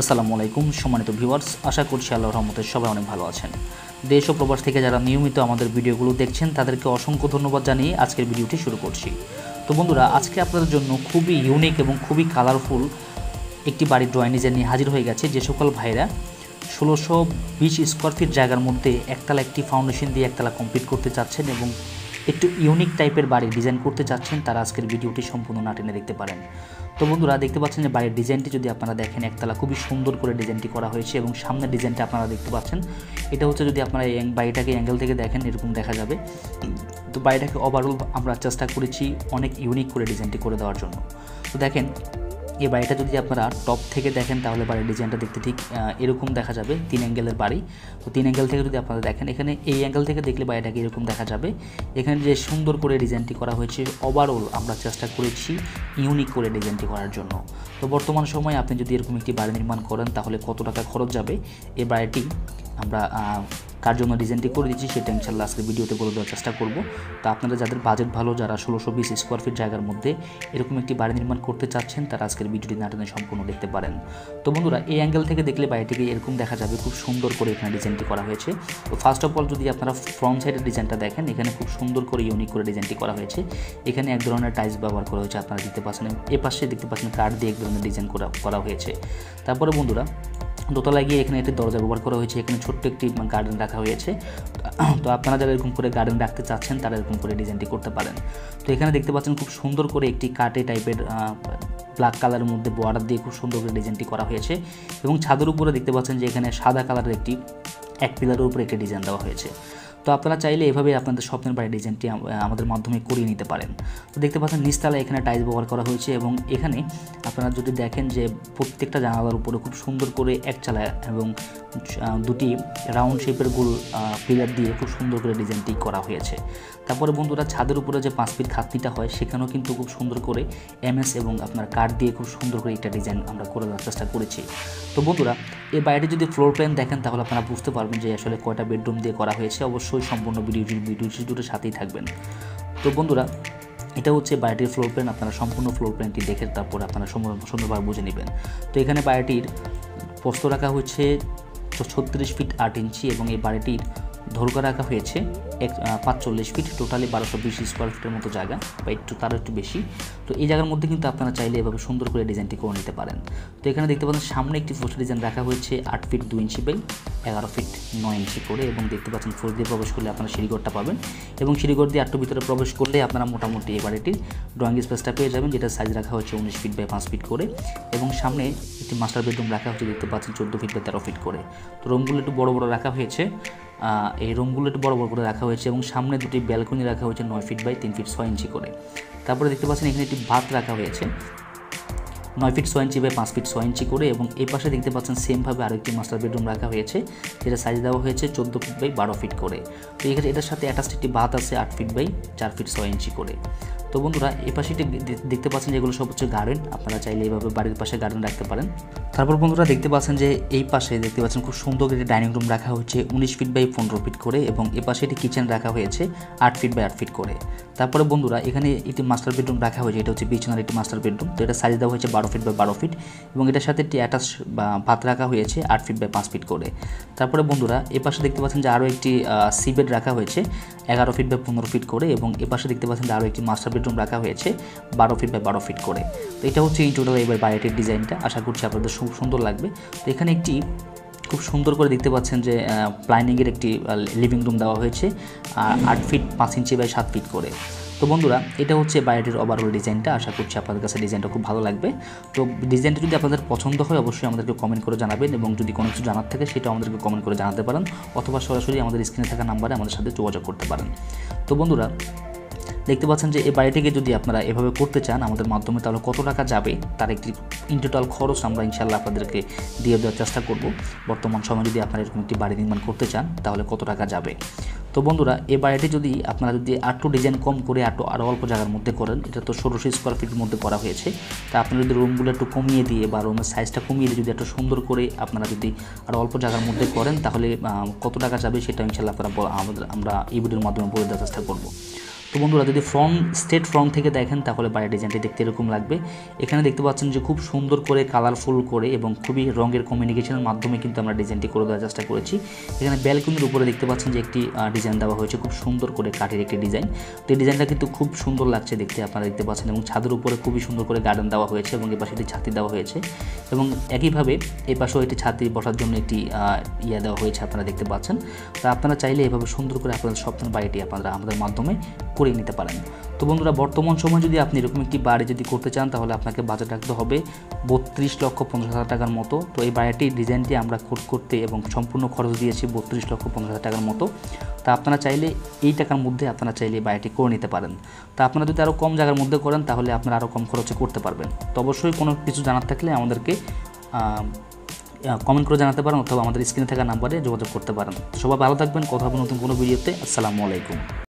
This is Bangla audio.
আসসালামু আলাইকুম, সম্মানিত ভিউয়ার্স, আশা করছি আল্লাহর রহমতে সবাই অনেক ভালো আছেন। দেশ ও প্রবাস থেকে যারা নিয়মিত আমাদের ভিডিওগুলো দেখছেন, তাদেরকে অসংখ্য ধন্যবাদ জানিয়ে আজকের ভিডিওটি শুরু করছি। তো বন্ধুরা, আজকে আপনাদের জন্য খুবই ইউনিক এবং খুবই কালারফুল একটি বাড়ির ড্রয়িং ডিজাইন নিয়ে হাজির হয়ে গেছে যে সকল ভাইরা ষোলোশো বিশ স্কোয়ার ফিট জায়গার মধ্যে একতলা একটি ফাউন্ডেশন দিয়ে একতলা কমপ্লিট করতে চাচ্ছেন এবং একটু ইউনিক টাইপের বাড়ি ডিজাইন করতে চাচ্ছেন, তারা আজকের ভিডিওটি সম্পূর্ণ না টেনে দেখতে পারেন। তো বন্ধুরা, দেখতে পাচ্ছেন যে বাড়ির ডিজাইনটি যদি আপনারা দেখেন, একতলা খুবই সুন্দর করে ডিজাইনটি করা হয়েছে এবং সামনের ডিজাইনটা আপনারা দেখতে পাচ্ছেন। এটা হচ্ছে যদি আপনারা বাড়িটাকে অ্যাঙ্গেল থেকে দেখেন, এরকম দেখা যাবে। তো বাড়িটাকে ওভারঅল আমরা চেষ্টা করেছি অনেক ইউনিক করে ডিজাইনটি করে দেওয়ার জন্য। তো দেখেন এই বাড়িটা যদি আপনারা টপ থেকে দেখেন, তাহলে বাড়ির ডিজাইনটা দেখতে ঠিক এরকম দেখা যাবে, তিন অ্যাঙ্গেলের বাড়ি। তো তিন অ্যাঙ্গেল থেকে যদি আপনারা দেখেন, এখানে এই অ্যাঙ্গেল থেকে দেখলে বাড়িটাকে এরকম দেখা যাবে। এখানে যে সুন্দর করে ডিজাইনটি করা হয়েছে ওভারঅল আমরা চেষ্টা করেছি ইউনিক করে ডিজাইনটি করার জন্য। তো বর্তমান সময়ে আপনি যদি এরকম একটি বাড়ি নির্মাণ করেন, তাহলে কত টাকা খরচ যাবে? এই বাড়িটি আমরা কার জন্য ডিজাইনটি করে দিচ্ছি সেটা ইনশাল্লাহ আজকে ভিডিওতে বলে দেওয়ার চেষ্টা করব। তো আপনারা যাদের বাজেট ভালো, যারা ষোলোশো বিশ স্কোয়ার ফিট জায়গার মধ্যে এরকম একটি বাড়ি নির্মাণ করতে চাচ্ছেন, তারা আজকের ভিডিওটি নাটনে সম্পূর্ণ দেখতে পারেন। তো বন্ধুরা, এই অ্যাঙ্গেল থেকে দেখলে বাড়িটিকে এরকম দেখা যাবে, খুব সুন্দর করে এখানে ডিজাইনটি করা হয়েছে। তো ফার্স্ট অফ অল যদি আপনারা ফ্রন্ট সাইডের ডিজাইনটা দেখেন, এখানে খুব সুন্দর করে ইউনিক করে ডিজাইনটি করা হয়েছে। এখানে এক ধরনের টাইলস ব্যবহার করা হয়েছে, আপনারা দেখতে পাচ্ছেন। এ পাশে দেখতে পাচ্ছেন কাঠ দিয়ে এক ধরনের ডিজাইন করা করা হয়েছে। তারপরে বন্ধুরা দোতলায় গিয়ে এখানে একটি দরজা ব্যবহার করা হয়েছে, এখানে ছোট্ট একটি গার্ডেন রাখা হয়েছে। তো আপনারা যারা এরকম করে গার্ডেন রাখতে চাচ্ছেন, তারা এরকম করে ডিজাইনটি করতে পারেন। তো এখানে দেখতে পাচ্ছেন খুব সুন্দর করে একটি কাটে টাইপের ব্ল্যাক কালারের মধ্যে বর্ডার দিয়ে খুব সুন্দর করে ডিজাইনটি করা হয়েছে এবং ছাদের উপরে দেখতে পাচ্ছেন যে এখানে সাদা কালারের একটি, এক পিলারের উপরে একটি ডিজাইন দেওয়া হয়েছে। তো আপনারা চাইলে এভাবে আপনাদের স্বপ্নের বাড়ির ডিজাইনটি আমাদের মাধ্যমে করিয়ে নিতে পারেন। তো দেখতে পাচ্ছেন নিচতলায় এখানে টাইলস ব্যবহার করা হয়েছে এবং এখানে আপনারা যদি দেখেন যে প্রত্যেকটা জানালার উপরে খুব সুন্দর করে এক চালায় এবং দুটি রাউন্ড শেপের গোল পিলার দিয়ে খুব সুন্দর করে ডিজাইনটি করা হয়েছে। তারপরে বন্ধুরা, ছাদের উপরে যে পাঁচ ফিট খাতনিটা হয়, সেখানেও কিন্তু খুব সুন্দর করে এমএস এবং আপনার কাঠ দিয়ে খুব সুন্দর করে একটা ডিজাইন আমরা করে দেওয়ার চেষ্টা করেছি। তো বন্ধুরা, এই বাড়িটি যদি ফ্লোর প্ল্যান দেখেন, তাহলে আপনারা বুঝতে পারবেন যে আসলে কয়টা বেডরুম দিয়ে করা হয়েছে। অবশ্যই সম্পূর্ণ ভিডিওটি ভিডিওটি দুটো সাথেই থাকবেন। তো বন্ধুরা, এটা হচ্ছে বাড়িটির ফ্লোর প্ল্যান আপনারা সম্পূর্ণ ফ্লোর প্ল্যানটি দেখে তারপর আপনারা সুন্দর- সুন্দরভাবে বুঝে নেবেন। তো এখানে বাড়িটির প্রস্ত রাখা হয়েছে ছত্রিশ ফিট আট ইঞ্চি এবং এই বাড়িটির দৈর্ঘ্য রাখা হয়েছে পাঁচচল্লিশ ফিট টোটালি বারোশো বিশ স্কোয়ার ফিটের মতো জায়গা, বা একটু তারও একটু বেশি। তো এই জায়গার মধ্যে কিন্তু আপনারা চাইলে এভাবে সুন্দর করে ডিজাইনটি করে নিতে পারেন। তো এখানে দেখতে পাচ্ছেন, সামনে একটি পোস্টার ডিজাইন রাখা হয়েছে, আট ফিট দুই ইঞ্চি বাই এগারো ফিট নয় ইঞ্চি করে, এবং দেখতে পাচ্ছেন ফোর দিয়ে প্রবেশ করলে আপনারা সিঁড়িঘরটা পাবেন। এবং সিঁড়িঘর দিয়ে আটটু ভিতরে প্রবেশ করলে আপনারা মোটামুটি এই বাড়িটির ড্রয়িং স্পেসটা পেয়ে যাবেন যেটা সাইজ রাখা হচ্ছে উনিশ ফিট বাই পাঁচ ফিট করে। এবং সামনে একটি মাস্টার বেডরুম রাখা হচ্ছে দেখতে পাচ্ছেন চোদ্দ ফিট বাই তেরো ফিট করে। তো রুমগুলো একটু বড় বড় রাখা হয়েছে। এই রুমগুলো একটু বড় বড় করে রাখা হয়েছে এবং সামনে দুটি ব্যালকনি রাখা হয়েছে নয় ফিট বাই তিন ফিট ছয় ইঞ্চি করে। তারপরে দেখতে পাচ্ছেন এখানে একটি ভাত রাখা হয়েছে। নয় ফিট ছয় ইঞ্চি বাই পাঁচ ফিট ছয় ইঞ্চি করে এবং এই পাশে দেখতে পাচ্ছেন সেমভাবে আরেকটি মাস্টার বেডরুম রাখা হয়েছে, যেটা সাইজ দেওয়া হয়েছে চোদ্দ ফিট বাই বারো ফিট করে। তো এখানে এটার সাথে অ্যাটাচড একটি বাত আছে আট ফিট বাই চার ফিট ছয় ইঞ্চি করে। তো বন্ধুরা এই পাশে দেখতে পাচ্ছেন যেগুলো সব হচ্ছে গার্ডেন আপনারা চাইলে এইভাবে বাড়ির পাশে গার্ডেন রাখতে পারেন। তারপর বন্ধুরা দেখতে পাচ্ছেন যে এই পাশে দেখতে পাচ্ছেন খুব সুন্দর একটি ডাইনিং রুম রাখা হচ্ছে উনিশ ফিট বাই পনেরো ফিট করে এবং এ পাশে একটি কিচেন রাখা হয়েছে আট ফিট বাই আট ফিট করে। তারপরে বন্ধুরা, এখানে একটি মাস্টার বেডরুম রাখা হয়েছে, এটা হচ্ছে বিছানার একটি মাস্টার বেডরুম তো এটা সাইজ দেওয়া হয়েছে বারো ফিট বাই বারো ফিট এবং এটার সাথে একটি অ্যাটাচ বা ভাত রাখা হয়েছে আট ফিট বাই পাঁচ ফিট করে। তারপরে বন্ধুরা, এ পাশে দেখতে পাচ্ছেন যে আরও একটি সি বেড রাখা হয়েছে এগারো ফিট বাই পনেরো ফিট করে এবং এ পাশে দেখতে পাচ্ছেন যে আরও একটি মাস্টার বেডরুম রাখা হয়েছে, বারো ফিট বাই বারো ফিট করে। তো এটা হচ্ছে এই টোটাল এবার বাড়িটির ডিজাইনটা। আশা করছি আপনাদের খুব সুন্দর লাগবে। তো এখানে একটি খুব সুন্দর করে দেখতে পাচ্ছেন যে প্লাইনিংয়ের একটি লিভিং রুম দেওয়া হয়েছে, আর আট ফিট পাঁচ ইঞ্চি বাই সাত ফিট করে। তো বন্ধুরা, এটা হচ্ছে বাড়িটির ওভারঅল ডিজাইনটা। আশা করছি আপনাদের কাছে ডিজাইনটা খুব ভালো লাগবে। তো ডিজাইনটা যদি আপনাদের পছন্দ হয়, অবশ্যই আমাদেরকে কমেন্ট করে জানাবেন এবং যদি কোনো কিছু জানার থাকে সেটা আমাদেরকে কমেন্ট করে জানাতে পারেন। অথবা সরাসরি আমাদের স্ক্রিনে থাকা নাম্বারে আমাদের সাথে যোগাযোগ করতে পারেন। তো বন্ধুরা দেখতে পাচ্ছেন যে এই বাড়িটিকে যদি আপনারা এভাবে করতে চান আমাদের মাধ্যমে তাহলে কত টাকা যাবে তার একটি ইন টোটাল খরচ আমরা ইনশাল্লাহ আপনাদেরকে দিয়ে দেওয়ার চেষ্টা করব। বর্তমান সময়ে যদি আপনারা এরকম একটি বাড়ি নির্মাণ করতে চান তাহলে কত টাকা যাবে? তো বন্ধুরা এই বাড়িটি যদি আপনারা যদি আটটু ডিজাইন কম করে আটটু আরও অল্প জায়গার মধ্যে করেন, এটা তো ষোলোশো স্কোয়ার ফিটের মধ্যে করা হয়েছে। তা আপনারা যদি রুমগুলো একটু কমিয়ে দিয়ে বা রুমের সাইজটা কমিয়ে দিয়ে যদি একটু সুন্দর করে আপনারা যদি আরও অল্প জায়গার মধ্যে করেন, তাহলে কত টাকা যাবে সেটা ইনশাল্লাহ আপনারা আমরা এই ভিডিওর মাধ্যমে বলে দেওয়ার চেষ্টা করব। তো বন্ধুরা, যদি ফ্রন্ট স্টেট ফ্রন্ট থেকে দেখেন, তাহলে বাড়ির ডিজাইনটি দেখতে এরকম লাগবে। এখানে দেখতে পাচ্ছেন যে খুব সুন্দর করে কালারফুল করে এবং খুবই রঙের কমিউনিকেশনের মাধ্যমে কিন্তু আমরা ডিজাইনটি করে দেওয়ার চেষ্টা করেছি। এখানে ব্যালকনির উপরে দেখতে পাচ্ছেন যে একটি ডিজাইন দেওয়া হয়েছে, খুব সুন্দর করে কাঠের একটি ডিজাইন তো এই ডিজাইনটা কিন্তু খুব সুন্দর লাগছে দেখতে আপনারা দেখতে পাচ্ছেন এবং ছাদের উপরে খুবই সুন্দর করে গার্ডেন দেওয়া হয়েছে এবং এ পাশে একটি ছাতি দেওয়া হয়েছে এবং একইভাবে এই পাশেও একটি ছাতি বসার জন্য একটি ইয়া দেওয়া হয়েছে আপনারা দেখতে পাচ্ছেন। তো আপনারা চাইলে এভাবে সুন্দর করে আপনাদের স্বপ্নের বাড়িটি আপনারা আমাদের মাধ্যমে করে নিতে পারেন। তো বন্ধুরা, বর্তমান সময় যদি আপনি এরকম একটি বাড়ি যদি করতে চান, তাহলে আপনাকে বাজেট রাখতে হবে বত্রিশ লক্ষ পঞ্চাশ হাজার টাকার মতো। তো এই বাড়িটির ডিজাইনটি আমরা কোট করতে এবং সম্পূর্ণ খরচ দিয়েছি বত্রিশ লক্ষ পঞ্চাশ হাজার টাকার মতো। তা আপনারা চাইলে এই টাকার মধ্যে আপনারা চাইলে বাড়িটি করে নিতে পারেন। তা আপনারা যদি আরও কম জায়গার মধ্যে করেন, তাহলে আপনারা আরও কম খরচে করতে পারবেন। তো অবশ্যই কোনো কিছু জানার থাকলে আমাদেরকে কমেন্ট করে জানাতে পারেন অথবা আমাদের স্ক্রিনে থাকা নাম্বারে যোগাযোগ করতে পারেন। সবাই ভালো থাকবেন, কথা হবে নতুন কোনো ভিডিওতে আসসালামু আলাইকুম।